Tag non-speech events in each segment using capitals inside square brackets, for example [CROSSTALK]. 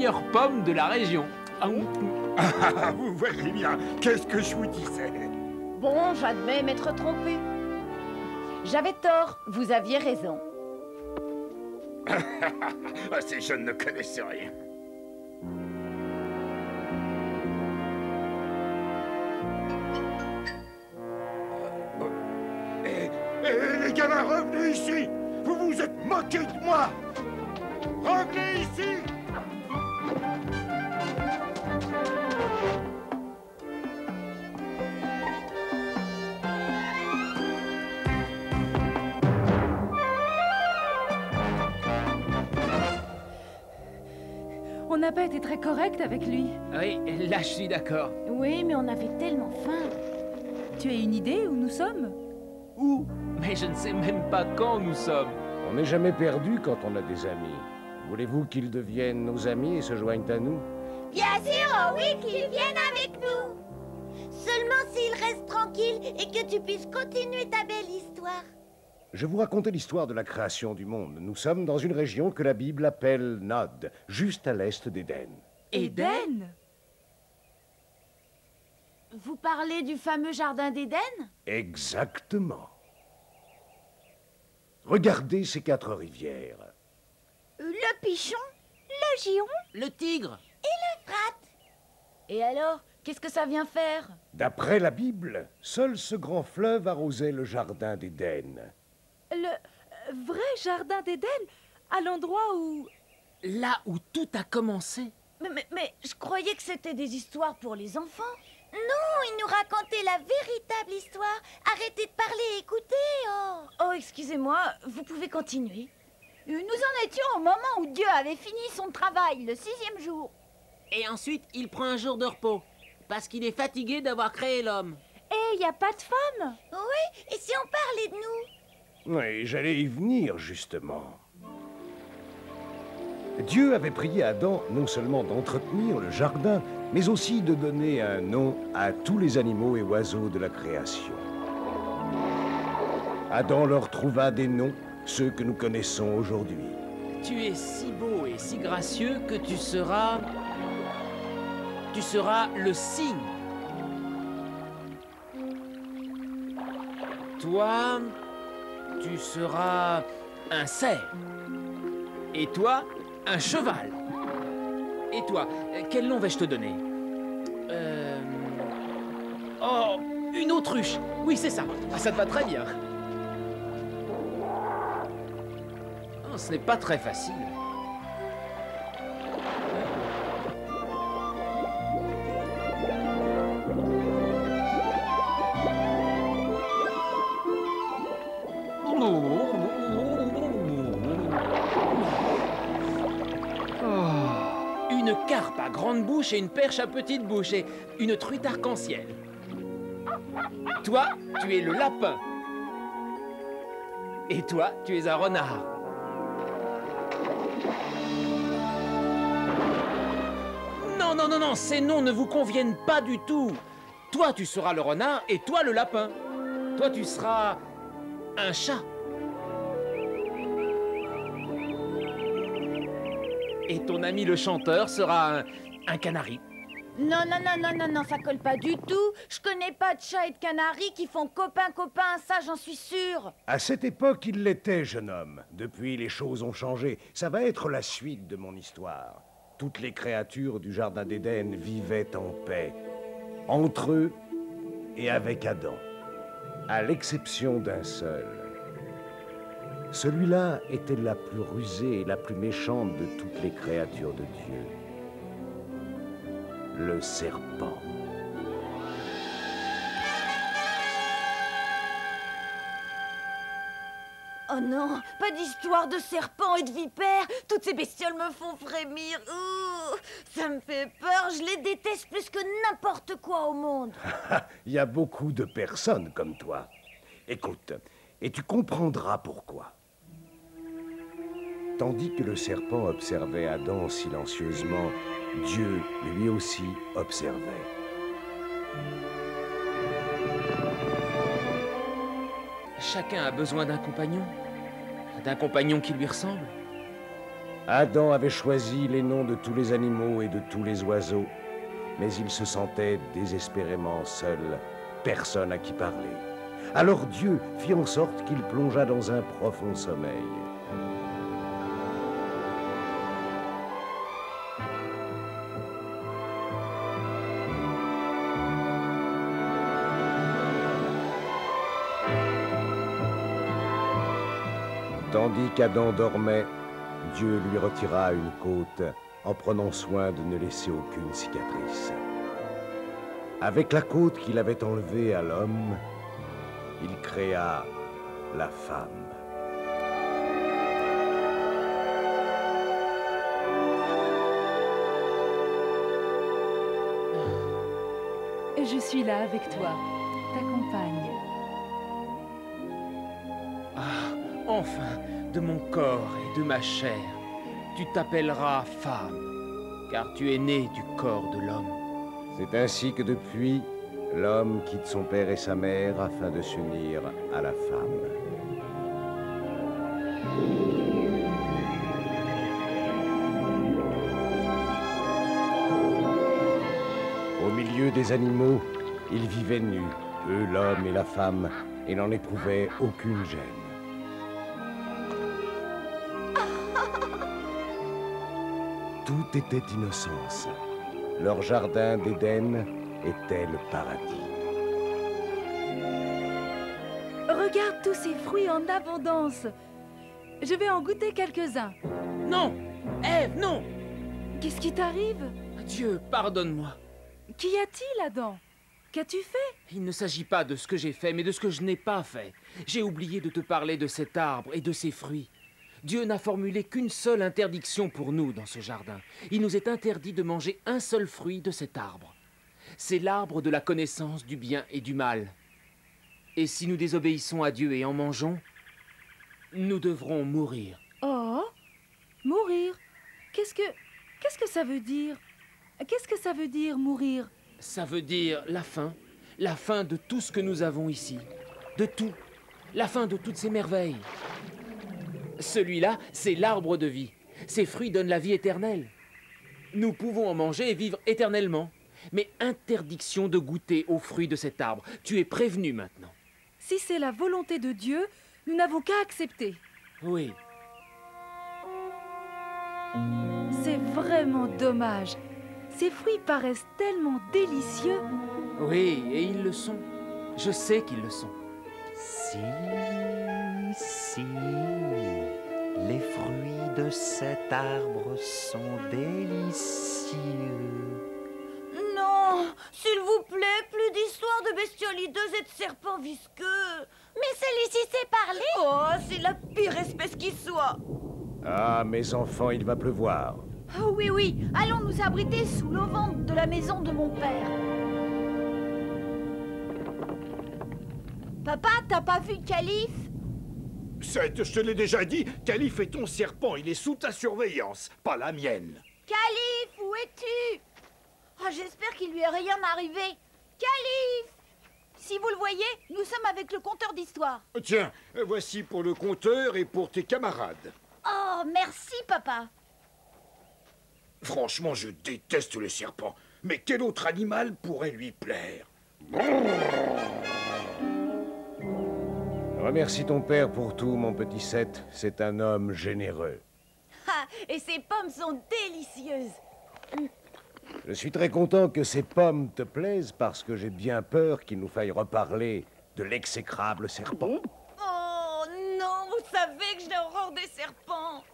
meilleures pommes de la région. Ah, [LAUGHS] vous voyez bien, qu'est-ce que je vous disais? Bon, j'admets m'être trompé. J'avais tort, vous aviez raison. Ah, [LAUGHS] Ces jeunes ne connaissent rien. Eh, eh, les gamins, revenez ici Vous vous êtes moqués de moi Revenez ici n'a pas été très correct avec lui. Oui, là je suis d'accord. Oui, mais on avait tellement faim. Tu as une idée où nous sommes? Où? Mais je ne sais même pas quand nous sommes. On n'est jamais perdu quand on a des amis. Voulez-vous qu'ils deviennent nos amis et se joignent à nous? Bien sûr, oui, qu'ils viennent avec nous. Seulement s'ils restent tranquilles et que tu puisses continuer ta belle histoire. Je vous racontais l'histoire de la création du monde. Nous sommes dans une région que la Bible appelle Nod, juste à l'est d'Éden. Éden? Vous parlez du fameux jardin d'Éden? Exactement. Regardez ces quatre rivières. Le pichon, le giron, Le tigre le frat. Et alors Qu'est-ce que ça vient faire? D'après la Bible, seul ce grand fleuve arrosait le jardin d'Éden. Euh, vrai jardin d'Éden À l'endroit où... Là où tout a commencé. mais, mais, mais je croyais que c'était des histoires pour les enfants. Non, il nous racontait la véritable histoire. Arrêtez de parler et écoutez, oh. Oh, excusez-moi, vous pouvez continuer. Nous en étions au moment où Dieu avait fini son travail, le sixième jour. Et ensuite, il prend un jour de repos. Parce qu'il est fatigué d'avoir créé l'homme. Et il n'y a pas de femme Oui, et si on parlait de nous? Oui, j'allais y venir, justement. Dieu avait prié Adam non seulement d'entretenir le jardin, mais aussi de donner un nom à tous les animaux et oiseaux de la création. Adam leur trouva des noms, ceux que nous connaissons aujourd'hui. Tu es si beau et si gracieux que tu seras... Tu seras le cygne. Toi, tu seras un cerf. Et toi, un cheval. Et toi, quel nom vais-je te donner? Euh... Oh, une autruche. Oui, c'est ça. Ah, ça te va très bien. Oh, ce n'est pas très facile. À grande bouche et une perche à petite bouche et une truite arc-en-ciel. Toi, tu es le lapin. Et toi, tu es un renard. Non, non, non, non, ces noms ne vous conviennent pas du tout. Toi, tu seras le renard et toi le lapin. Toi, tu seras un chat. Et ton ami le chanteur sera un, un canari. Non, non, non, non, non, non, ça colle pas du tout. Je connais pas de chats et de canaris qui font copain-copain, ça j'en suis sûre. À cette époque, il l'était, jeune homme. Depuis, les choses ont changé. Ça va être la suite de mon histoire. Toutes les créatures du Jardin d'Éden vivaient en paix, entre eux et avec Adam, à l'exception d'un seul. Celui-là était la plus rusée et la plus méchante de toutes les créatures de Dieu. Le serpent. Oh non, pas d'histoire de serpents et de vipères. Toutes ces bestioles me font frémir. Ouh, ça me fait peur. Je les déteste plus que n'importe quoi au monde. [LAUGHS] Il y a beaucoup de personnes comme toi. Écoute, et tu comprendras pourquoi. Tandis que le serpent observait Adam silencieusement, Dieu lui aussi observait. Chacun a besoin d'un compagnon. D'un compagnon qui lui ressemble. Adam avait choisi les noms de tous les animaux et de tous les oiseaux, mais il se sentait désespérément seul, personne à qui parler. Alors Dieu fit en sorte qu'il plongea dans un profond sommeil. Tandis qu'Adam dormait, Dieu lui retira une côte en prenant soin de ne laisser aucune cicatrice. Avec la côte qu'il avait enlevée à l'homme, il créa la femme. Je suis là avec toi, ta compagne. Enfin, de mon corps et de ma chair, tu t'appelleras femme, car tu es née du corps de l'homme. C'est ainsi que depuis, l'homme quitte son père et sa mère afin de s'unir à la femme. Au milieu des animaux, ils vivaient nus, eux l'homme et la femme, et n'en éprouvaient aucune gêne. Tout était innocence. Leur jardin d'Éden était le paradis. Regarde tous ces fruits en abondance. Je vais en goûter quelques-uns. Non Ève, non Qu'est-ce qui t'arrive? Dieu, pardonne-moi. Qu'y a-t-il, Adam? Qu'as-tu fait? Il ne s'agit pas de ce que j'ai fait, mais de ce que je n'ai pas fait. J'ai oublié de te parler de cet arbre et de ses fruits. Dieu n'a formulé qu'une seule interdiction pour nous dans ce jardin. Il nous est interdit de manger un seul fruit de cet arbre. C'est l'arbre de la connaissance du bien et du mal. Et si nous désobéissons à Dieu et en mangeons, nous devrons mourir. Oh Mourir Qu'est-ce que. Qu'est-ce que ça veut dire? Qu'est-ce que ça veut dire, mourir? Ça veut dire la fin, la fin de tout ce que nous avons ici, de tout, la fin de toutes ces merveilles. Celui-là, c'est l'arbre de vie. Ses fruits donnent la vie éternelle. Nous pouvons en manger et vivre éternellement. Mais interdiction de goûter aux fruits de cet arbre. Tu es prévenu maintenant. Si c'est la volonté de Dieu, nous n'avons qu'à accepter. Oui, C'est vraiment dommage. Ces fruits paraissent tellement délicieux. oui, et ils le sont. Je sais qu'ils le sont. Si, si, de cet arbre sont délicieux. Non S'il vous plaît, plus d'histoires de bestioles hideuses et de serpents visqueux Mais celui-ci sait parler Oh, c'est la pire espèce qui soit Ah, mes enfants, il va pleuvoir. Oh oui, oui, allons nous abriter sous l'auvent de la maison de mon père. Papa, t'as pas vu le calife? Seth, je te l'ai déjà dit, Calife est ton serpent, il est sous ta surveillance, pas la mienne. Calife, où es-tu? Oh, j'espère qu'il lui est rien arrivé. Calife Si vous le voyez, nous sommes avec le conteur d'histoire. Tiens, voici pour le compteur et pour tes camarades. Oh, merci, papa. Franchement, je déteste les serpents. Mais quel autre animal pourrait lui plaire? Remercie ton père pour tout, mon petit Seth. C'est un homme généreux. Ah, et ces pommes sont délicieuses. Je suis très content que ces pommes te plaisent parce que j'ai bien peur qu'il nous faille reparler de l'exécrable serpent. Oh non, vous savez que j'ai horreur des serpents.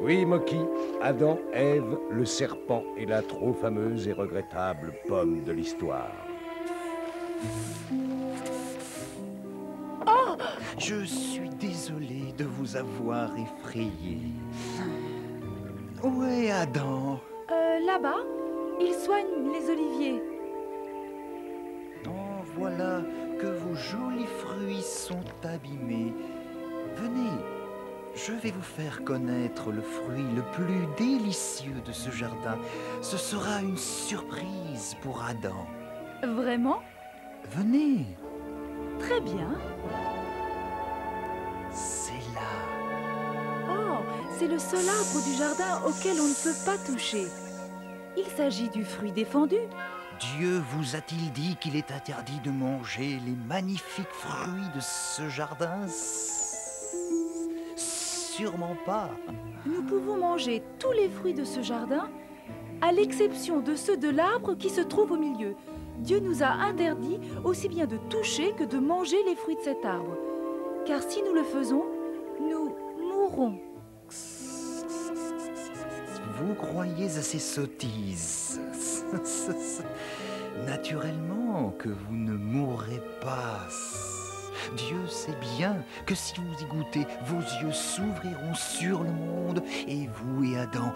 Oui, Moki, Adam, Ève, le serpent et la trop fameuse et regrettable pomme de l'histoire. Je suis désolé de vous avoir effrayé. Où est Adam Euh, là-bas, il soigne les oliviers. Oh, voilà que vos jolis fruits sont abîmés. Venez, je vais vous faire connaître le fruit le plus délicieux de ce jardin. Ce sera une surprise pour Adam. Vraiment? Venez, Très bien. C'est le seul arbre du jardin auquel on ne peut pas toucher. Il s'agit du fruit défendu. Dieu vous a-t-il dit qu'il est interdit de manger les magnifiques fruits de ce jardin? Sûrement pas. Nous pouvons manger tous les fruits de ce jardin, à l'exception de ceux de l'arbre qui se trouve au milieu. Dieu nous a interdit aussi bien de toucher que de manger les fruits de cet arbre. Car si nous le faisons, nous mourrons. Vous croyez à ces sottises. [LAUGHS] Naturellement que vous ne mourrez pas. Dieu sait bien que si vous y goûtez, vos yeux s'ouvriront sur le monde et vous et Adam